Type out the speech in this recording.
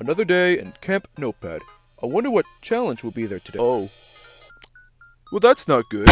Another day in Camp Notepad. I wonder what challenge will be there today. Oh. Well, that's not good.